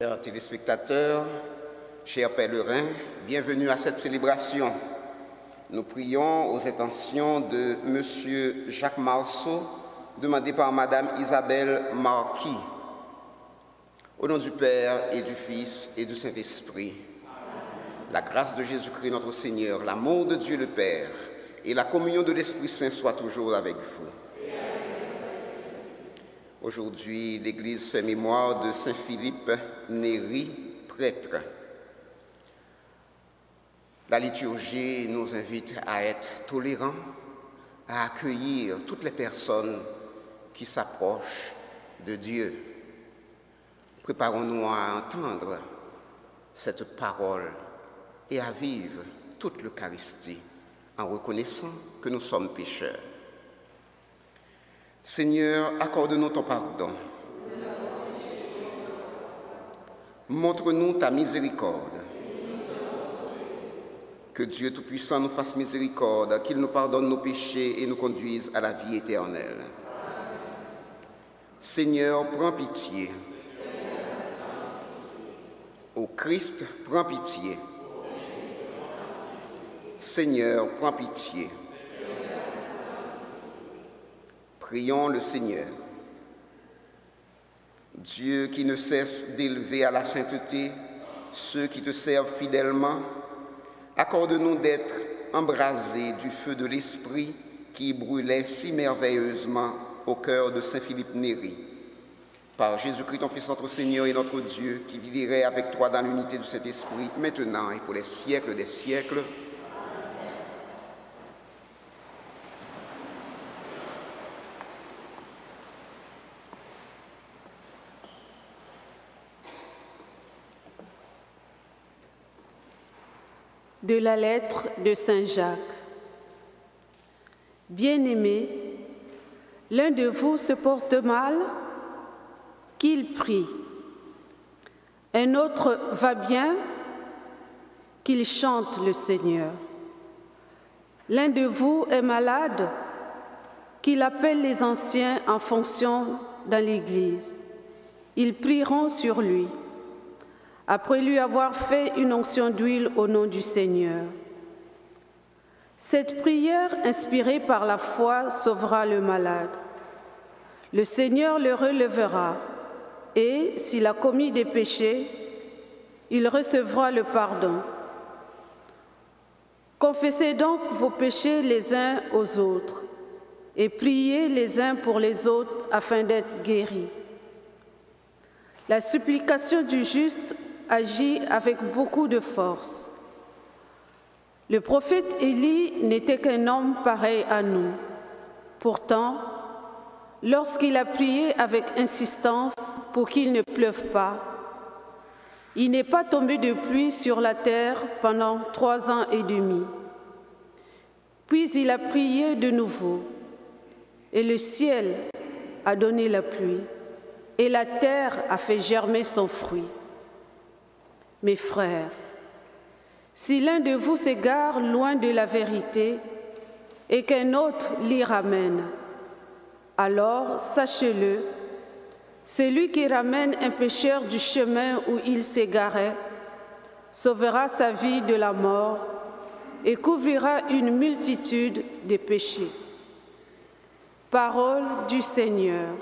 Chers téléspectateurs, chers pèlerins, bienvenue à cette célébration. Nous prions aux intentions de M. Jacques Marceau, demandé par Mme Isabelle Marquis. Au nom du Père et du Fils et du Saint-Esprit, la grâce de Jésus-Christ notre Seigneur, l'amour de Dieu le Père et la communion de l'Esprit Saint soient toujours avec vous. Aujourd'hui, l'Église fait mémoire de Saint Philippe Néry, prêtre. La liturgie nous invite à être tolérants, à accueillir toutes les personnes qui s'approchent de Dieu. Préparons-nous à entendre cette parole et à vivre toute l'Eucharistie en reconnaissant que nous sommes pécheurs. Seigneur, accorde-nous ton pardon. Montre-nous ta miséricorde. Que Dieu Tout-Puissant nous fasse miséricorde, qu'il nous pardonne nos péchés et nous conduise à la vie éternelle. Seigneur, prends pitié. Au Christ, prends pitié. Seigneur, prends pitié. Prions le Seigneur. Dieu qui ne cesse d'élever à la sainteté ceux qui te servent fidèlement, accorde-nous d'être embrasés du feu de l'Esprit qui brûlait si merveilleusement au cœur de Saint Philippe Néri. Par Jésus-Christ, ton Fils, notre Seigneur et notre Dieu, qui vivrait avec toi dans l'unité de cet Esprit, maintenant et pour les siècles des siècles. De la lettre de Saint Jacques. Bien-aimés, l'un de vous se porte mal, qu'il prie. Un autre va bien, qu'il chante le Seigneur. L'un de vous est malade, qu'il appelle les anciens en fonction dans l'Église. Ils prieront sur lui après lui avoir fait une onction d'huile au nom du Seigneur. Cette prière inspirée par la foi sauvera le malade. Le Seigneur le relèvera et, s'il a commis des péchés, il recevra le pardon. Confessez donc vos péchés les uns aux autres et priez les uns pour les autres afin d'être guéris. La supplication du juste agit avec beaucoup de force. Le prophète Élie n'était qu'un homme pareil à nous. Pourtant, lorsqu'il a prié avec insistance pour qu'il ne pleuve pas, il n'est pas tombé de pluie sur la terre pendant trois ans et demi. Puis il a prié de nouveau, et le ciel a donné la pluie, et la terre a fait germer son fruit. Mes frères, si l'un de vous s'égare loin de la vérité et qu'un autre l'y ramène, alors sachez-le, celui qui ramène un pécheur du chemin où il s'égarait sauvera sa vie de la mort et couvrira une multitude de péchés. Parole du Seigneur.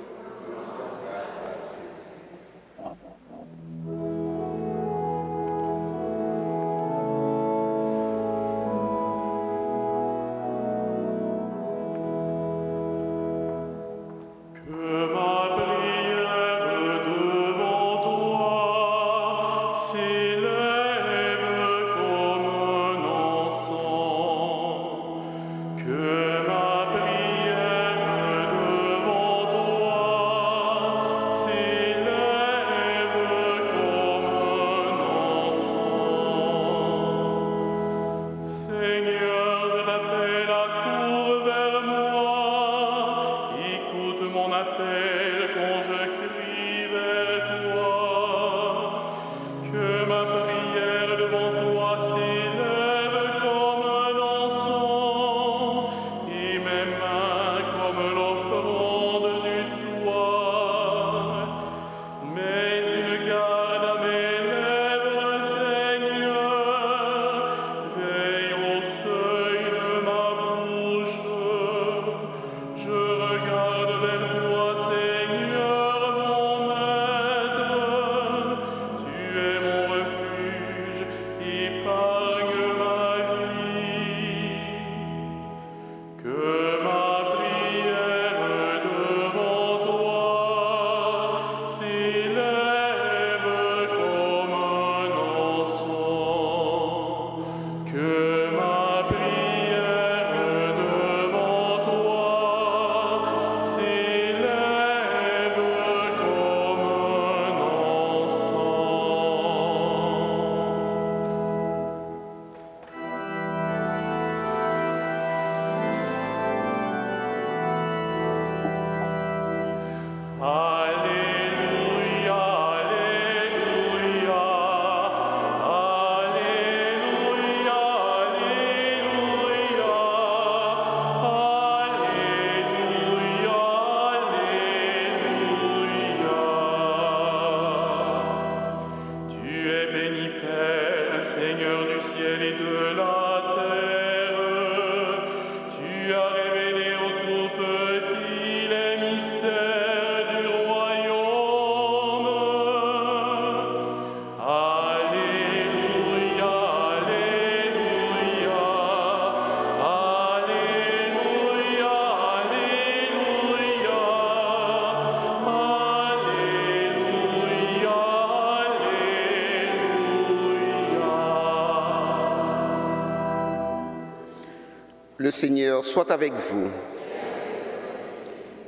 Le Seigneur soit avec vous.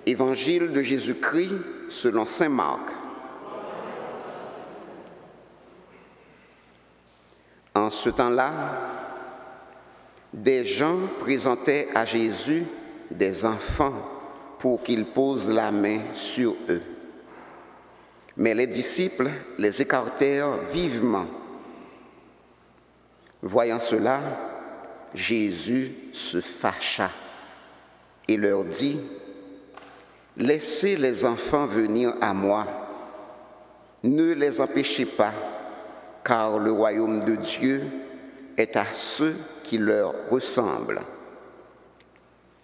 Évangile de Jésus-Christ selon Saint Marc. En ce temps-là, des gens présentaient à Jésus des enfants pour qu'il pose la main sur eux. Mais les disciples les écartèrent vivement. Voyant cela, Jésus se fâcha et leur dit, Laissez les enfants venir à moi, ne les empêchez pas, car le royaume de Dieu est à ceux qui leur ressemblent.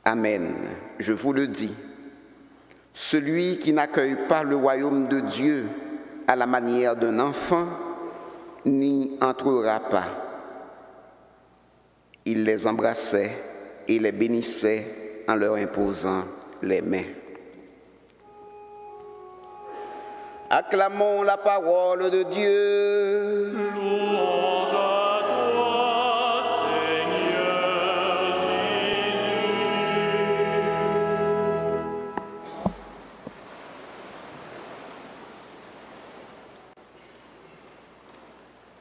Amen, je vous le dis. Celui qui n'accueille pas le royaume de Dieu à la manière d'un enfant n'y entrera pas. Il les embrassait et les bénissait en leur imposant les mains. Acclamons la parole de Dieu.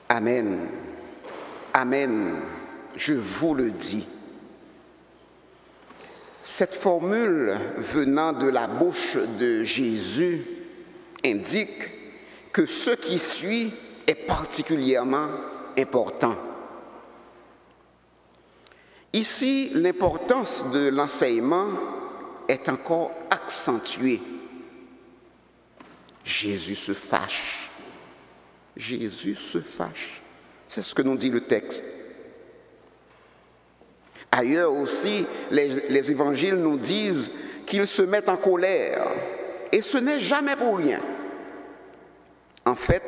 Amen. Amen. Je vous le dis. Cette formule venant de la bouche de Jésus indique que ce qui suit est particulièrement important. Ici, l'importance de l'enseignement est encore accentuée. Jésus se fâche Jésus se fâche. C'est ce que nous dit le texte. Ailleurs aussi, les, évangiles nous disent qu'ils se mettent en colère. Et ce n'est jamais pour rien. En fait,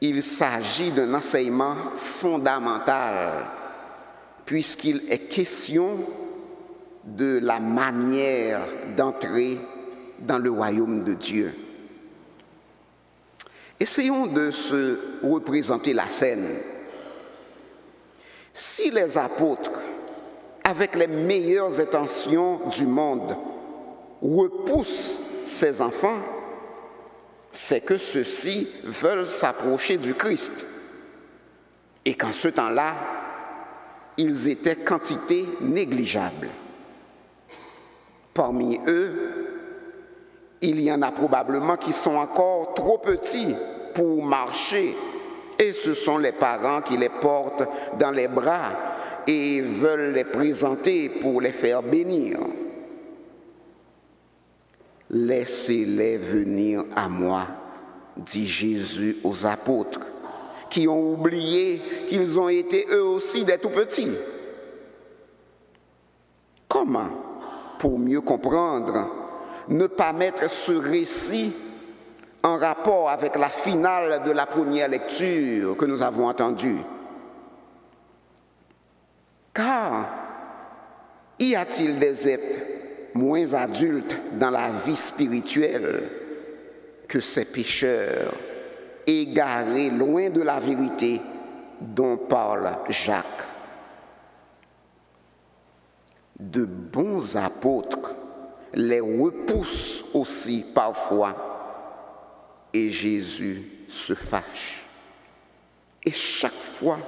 il s'agit d'un enseignement fondamental, puisqu'il est question de la manière d'entrer dans le royaume de Dieu. Essayons de se représenter la scène. Si les apôtres, avec les meilleures intentions du monde, repoussent ces enfants, c'est que ceux-ci veulent s'approcher du Christ. Et qu'en ce temps-là, ils étaient quantité négligeable. Parmi eux, il y en a probablement qui sont encore trop petits pour marcher et ce sont les parents qui les portent dans les bras et veulent les présenter pour les faire bénir. Laissez-les venir à moi, dit Jésus aux apôtres, qui ont oublié qu'ils ont été eux aussi des tout petits. Comment, pour mieux comprendre, ne pas mettre ce récit en rapport avec la finale de la première lecture que nous avons entendue. Car y a-t-il des êtres moins adultes dans la vie spirituelle que ces pécheurs égarés loin de la vérité dont parle Jacques? De bons apôtres les repousse aussi parfois et Jésus se fâche. Et chaque fois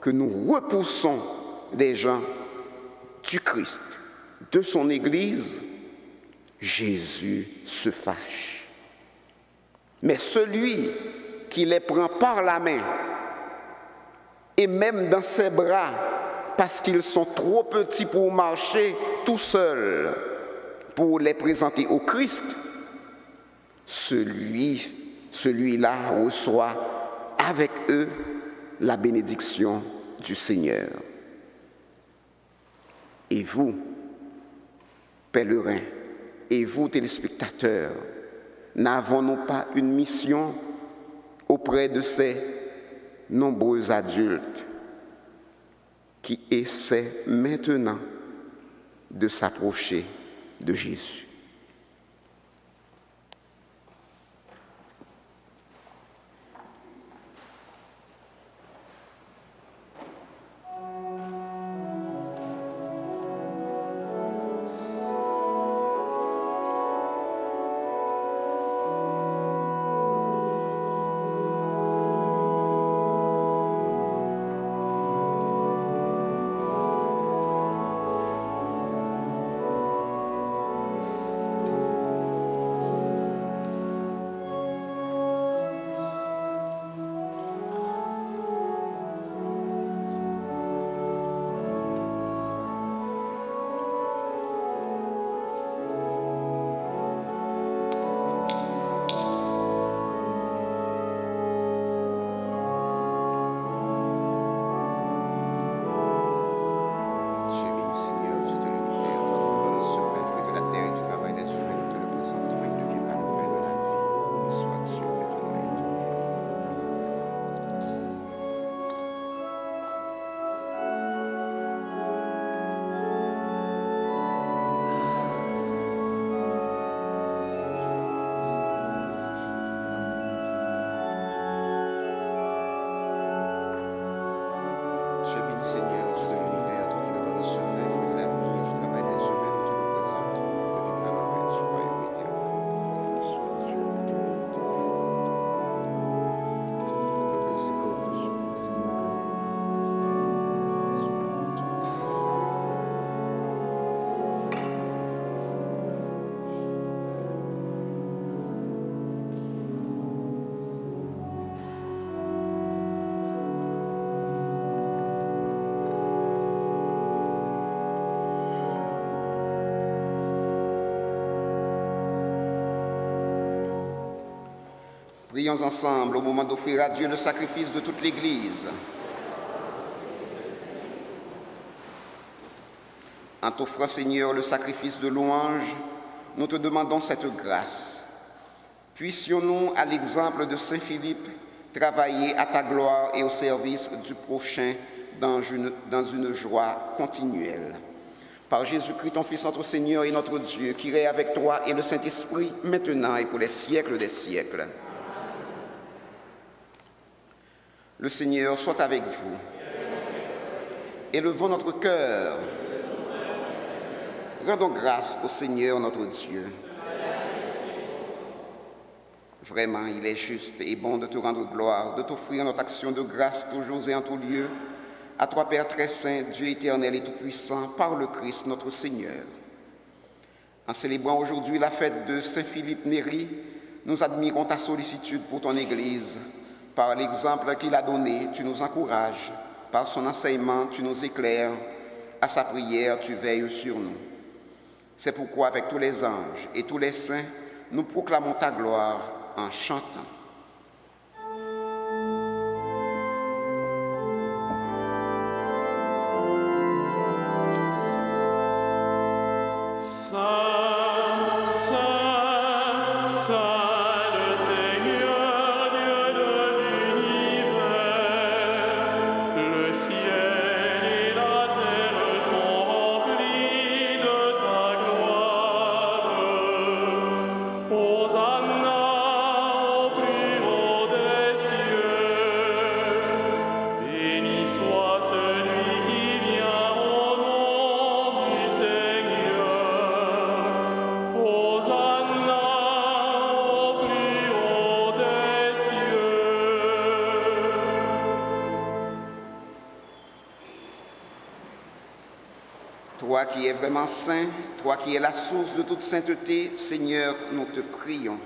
que nous repoussons des gens du Christ, de son Église, Jésus se fâche. Mais celui qui les prend par la main et même dans ses bras, parce qu'ils sont trop petits pour marcher tout seuls, pour les présenter au Christ, celui, celui-là reçoit avec eux la bénédiction du Seigneur. Et vous, pèlerins, et vous, téléspectateurs, n'avons-nous pas une mission auprès de ces nombreux adultes qui essaient maintenant de s'approcher de Jésus? Señor. Prions ensemble au moment d'offrir à Dieu le sacrifice de toute l'Église. En t'offrant, Seigneur, le sacrifice de louange, nous te demandons cette grâce. Puissions-nous, à l'exemple de Saint Philippe, travailler à ta gloire et au service du prochain dans une, dans une joie continuelle. Par Jésus-Christ, ton Fils, notre Seigneur et notre Dieu, qui est avec toi et le Saint-Esprit, maintenant et pour les siècles des siècles. Le Seigneur soit avec vous. Élevons notre cœur. Rendons grâce au Seigneur notre Dieu. Vraiment, il est juste et bon de te rendre gloire, de t'offrir notre action de grâce toujours et en tout lieu, à toi Père très saint, Dieu éternel et tout-puissant, par le Christ notre Seigneur. En célébrant aujourd'hui la fête de Saint Philippe Néri, nous admirons ta sollicitude pour ton Église. Par l'exemple qu'il a donné, tu nous encourages. Par son enseignement, tu nous éclaires. À sa prière, tu veilles sur nous. C'est pourquoi, avec tous les anges et tous les saints, nous proclamons ta gloire en chantant. Toi qui es vraiment saint, toi qui es la source de toute sainteté, Seigneur, nous te prions.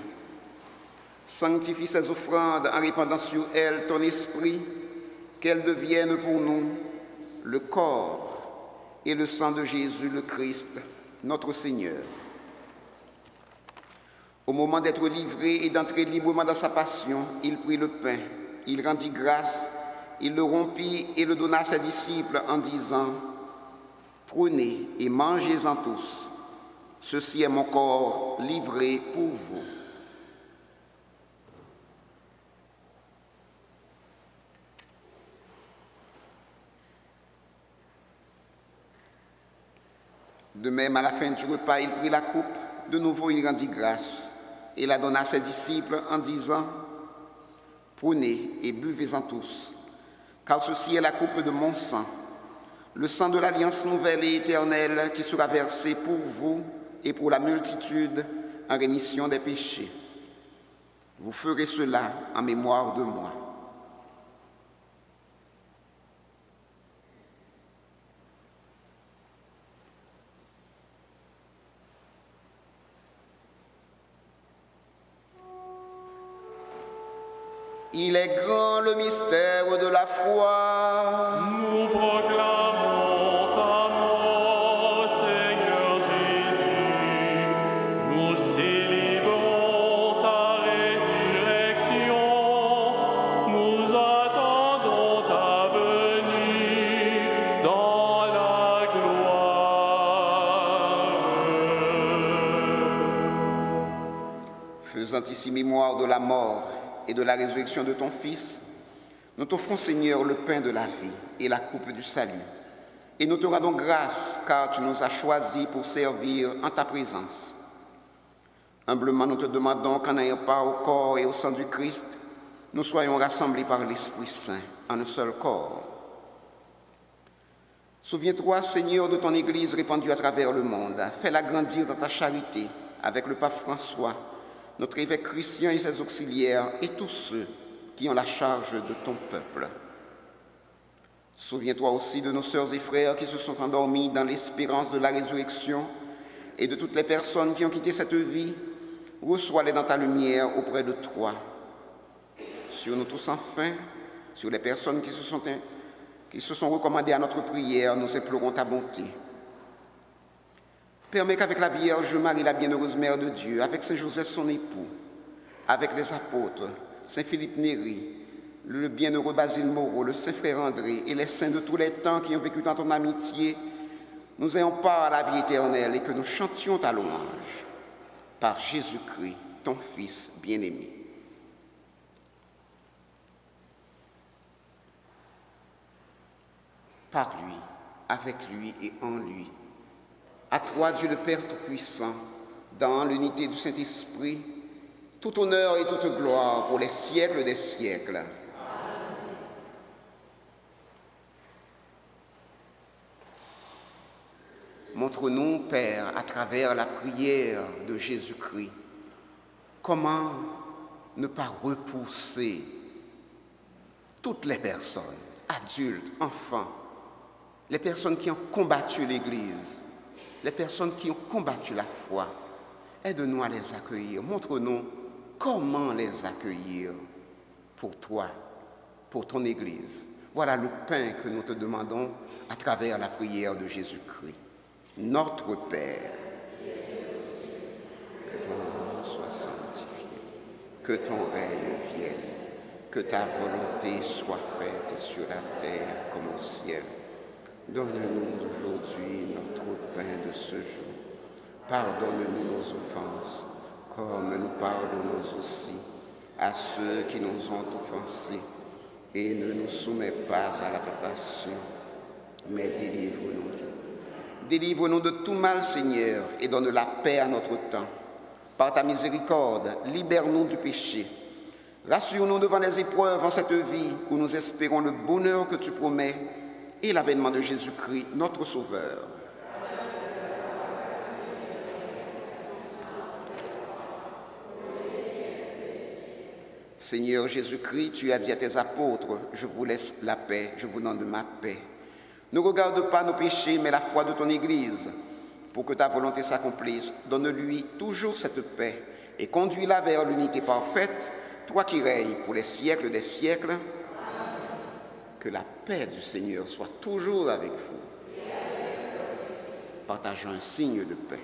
Sanctifie ces offrandes en répandant sur elles ton esprit, qu'elles deviennent pour nous le corps et le sang de Jésus le Christ, notre Seigneur. Au moment d'être livré et d'entrer librement dans sa passion, il prit le pain, il rendit grâce, il le rompit et le donna à ses disciples en disant, Prenez et mangez-en tous. Ceci est mon corps livré pour vous. De même, à la fin du repas, il prit la coupe. De nouveau, il rendit grâce et la donna à ses disciples en disant, Prenez et buvez-en tous, car ceci est la coupe de mon sang, le sang de l'alliance nouvelle et éternelle qui sera versé pour vous et pour la multitude en rémission des péchés. Vous ferez cela en mémoire de moi. Il est grand le mystère de la foi. Faisant ici mémoire de la mort et de la résurrection de ton Fils, nous t'offrons, Seigneur, le pain de la vie et la coupe du salut. Et nous te rendons grâce car tu nous as choisis pour servir en ta présence. Humblement, nous te demandons qu'en ayant part au corps et au sang du Christ, nous soyons rassemblés par l'Esprit Saint en un seul corps. Souviens-toi, Seigneur, de ton Église répandue à travers le monde. Fais-la grandir dans ta charité avec le pape François, notre évêque Christian et ses auxiliaires et tous ceux qui ont la charge de ton peuple. Souviens-toi aussi de nos sœurs et frères qui se sont endormis dans l'espérance de la résurrection et de toutes les personnes qui ont quitté cette vie. Reçois-les dans ta lumière auprès de toi. Sur nous tous enfin, sur les personnes qui se sont, qui se sont recommandées à notre prière, nous implorons ta bonté. Permets qu'avec la Vierge Marie, la bienheureuse Mère de Dieu, avec Saint Joseph son époux, avec les apôtres, Saint Philippe Néry, le bienheureux Basile Moreau, le Saint Frère André et les saints de tous les temps qui ont vécu dans ton amitié, nous ayons part à la vie éternelle et que nous chantions ta louange par Jésus-Christ, ton Fils bien-aimé. Par lui, avec lui et en lui. À toi, Dieu le Père Tout-Puissant, dans l'unité du Saint-Esprit, tout honneur et toute gloire pour les siècles des siècles. Montre-nous, Père, à travers la prière de Jésus-Christ, comment ne pas repousser toutes les personnes, adultes, enfants, les personnes qui ont combattu l'Église, les personnes qui ont combattu la foi. Aide-nous à les accueillir. Montre-nous comment les accueillir pour toi, pour ton Église. Voilà le pain que nous te demandons à travers la prière de Jésus-Christ. Notre Père, que ton nom soit sanctifié, que ton règne vienne, que ta volonté soit faite sur la terre comme au ciel. Donne-nous aujourd'hui notre pain de ce jour. Pardonne-nous nos offenses, comme nous pardonnons aussi à ceux qui nous ont offensés. Et ne nous soumets pas à la tentation, mais délivre-nous Délivre-nous de tout mal, Seigneur, et donne la paix à notre temps. Par ta miséricorde, libère-nous du péché. Rassure-nous devant les épreuves en cette vie où nous espérons le bonheur que tu promets et l'avènement de Jésus-Christ, notre Sauveur. Seigneur Jésus-Christ, tu as dit à tes apôtres, je vous laisse la paix, je vous donne ma paix. Ne regarde pas nos péchés, mais la foi de ton Église. Pour que ta volonté s'accomplisse, donne-lui toujours cette paix et conduis-la vers l'unité parfaite, toi qui règnes pour les siècles des siècles. Que la paix du Seigneur soit toujours avec vous. Partageons un signe de paix.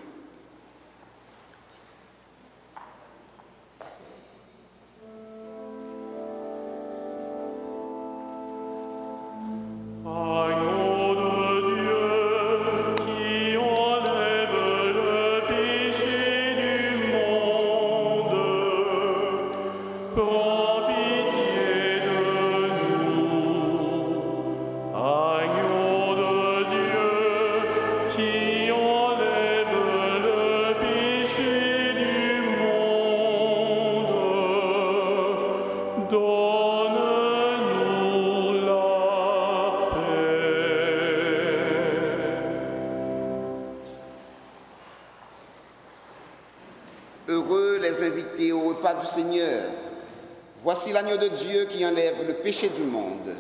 De Dieu qui enlève le péché du monde.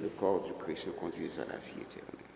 Le corps du Christ nous conduit à la vie éternelle.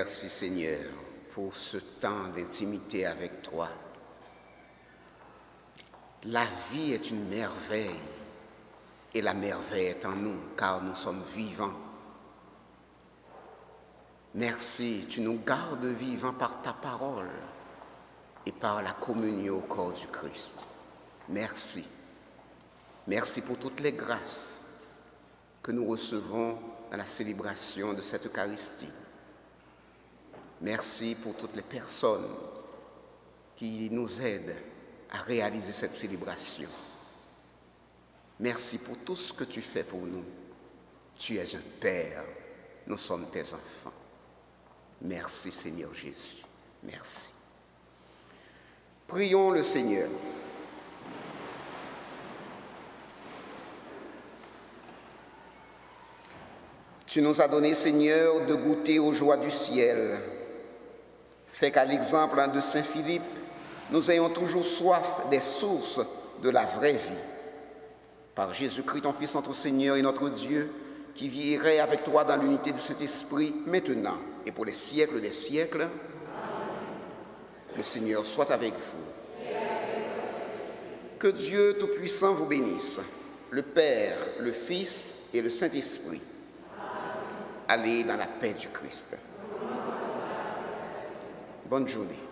Merci Seigneur pour ce temps d'intimité avec toi. La vie est une merveille et la merveille est en nous car nous sommes vivants. Merci, tu nous gardes vivants par ta parole et par la communion au corps du Christ. Merci. Merci pour toutes les grâces que nous recevons dans la célébration de cette Eucharistie. Merci pour toutes les personnes qui nous aident à réaliser cette célébration. Merci pour tout ce que tu fais pour nous. Tu es un Père, nous sommes tes enfants. Merci Seigneur Jésus. Merci. Prions le Seigneur. Tu nous as donné, Seigneur, de goûter aux joies du ciel. Fais qu'à l'exemple de Saint Philippe, nous ayons toujours soif des sources de la vraie vie. Par Jésus-Christ, ton Fils, notre Seigneur et notre Dieu, qui vieillirait avec toi dans l'unité de cet esprit, maintenant et pour les siècles des siècles. Le Seigneur soit avec vous. Que Dieu Tout-Puissant vous bénisse, le Père, le Fils et le Saint-Esprit. Allez dans la paix du Christ. Bonne journée.